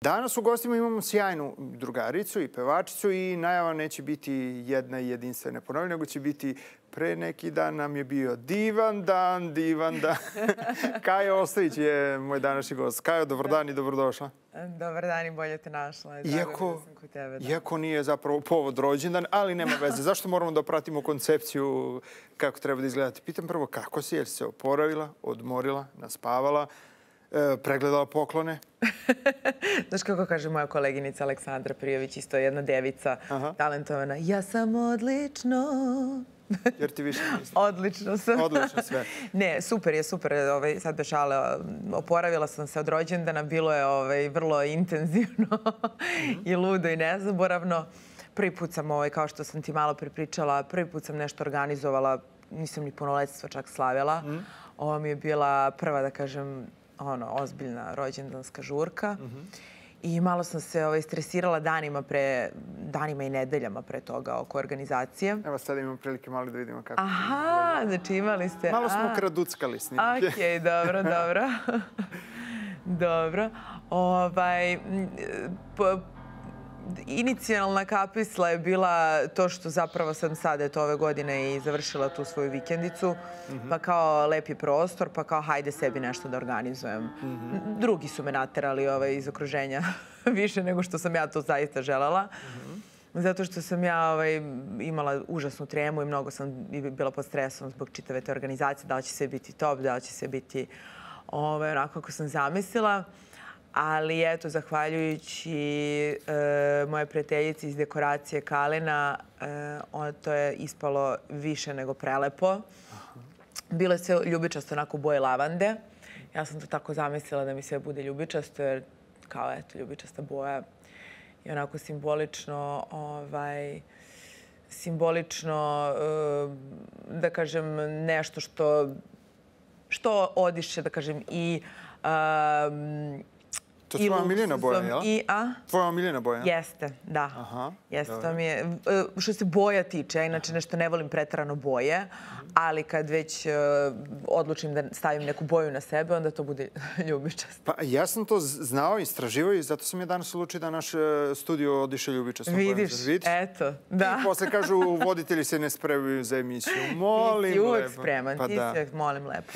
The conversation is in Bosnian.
Danas u gostima imamo sjajnu drugaricu i pevačicu i najava neće biti jedna i jedinstvena ponovlja, nego će biti pre neki dan nam je bio divan dan, divan dan. Kaja Ostojić je moj današnji gost. Kaja, dobar dan i dobrodošla. Dobar dan i bolje te našla. Iako, iako nije zapravo povod rođendan, ali nema veze. Zašto moramo da pratimo koncepciju kako treba da izgledati? Pitam prvo kako si, jer se oporavila, odmorila, naspavala, pregledala poklone. Znaš kako kaže moja koleginica Aleksandra Prijović, isto jedna devica, talentovana. Ja sam odlično. Jer ti više misli. Odlično sam. Odlično sve. Ne, super je, super. Ovaj, sad bešale, oporavila sam se od rođendana. Bilo je ovaj, vrlo intenzivno i ludo i nezaboravno. Prvi put sam, ovaj, kao što sam ti malo pripričala, prvi put sam nešto organizovala. Nisam ni punoletstvo čak slavila. Mhm. Ovo mi je bila prva, da kažem, ono, ozbiljna rođendanska žurka. I malo sam se ovaj, stresirala danima, pre, danima i nedeljama pre toga oko organizacije. Evo sad imamo prilike malo da vidimo kako. Aha, znači imali ste... Malo smo kraduckali snimke. Okej, dobro, dobro. dobro. Ovaj, inicijalna kapisla je bila to što zapravo sam sad eto ove godine i završila tu svoju vikendicu. Mhm. Pa kao lepi prostor, pa kao hajde sebi nešto da organizujem. Mhm. Drugi su me naterali ovaj, iz okruženja više nego što sam ja to zaista želela. Mhm. Zato što sam ja ovaj, imala užasnu tremu i mnogo sam bila pod stresom zbog čitave te organizacije. Da li će se biti top, da li će se biti ovaj, onako kako sam zamislila. Ali eto, zahvaljujući e, moje prijateljici iz dekoracije Kalina, e, ono, to je ispalo više nego prelepo. Bilo je sve ljubičasto onako boje lavande. Ja sam to tako zamislila da mi sve bude ljubičasto, jer kao eto, ljubičasta boja je onako simbolično, ovaj, simbolično, e, da kažem, nešto što, što odiše, da kažem, i To je tvoja miljena boja, jel? I, a? Tvoja miljena boja? Jeste, da. Aha. Jeste, to mi je... E, što se boja tiče, ja inače nešto ne volim pretarano boje, ali kad već uh, odlučim da stavim neku boju na sebe, onda to bude ljubičast. Pa ja sam to znao, istraživao i zato sam je danas odlučio da naš e, studio odiše ljubičast. Vidiš, eto, da. I posle kažu, voditelji se ne spremaju za emisiju. Molim lepo. Ti si uvek spreman, pa ti si molim lepo.